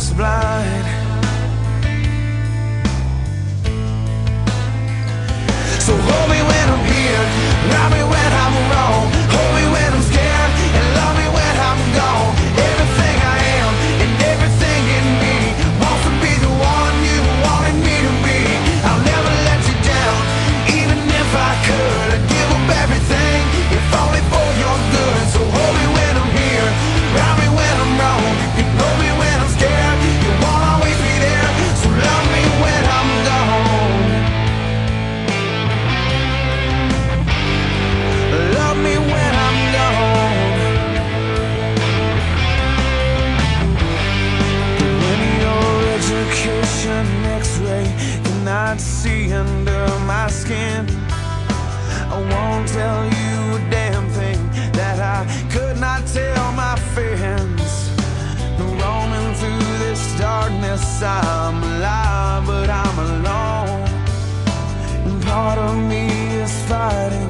us blind. won't tell you a damn thing that I could not tell my friends. Roaming through this darkness, I'm alive, but I'm alone. And part of me is fighting.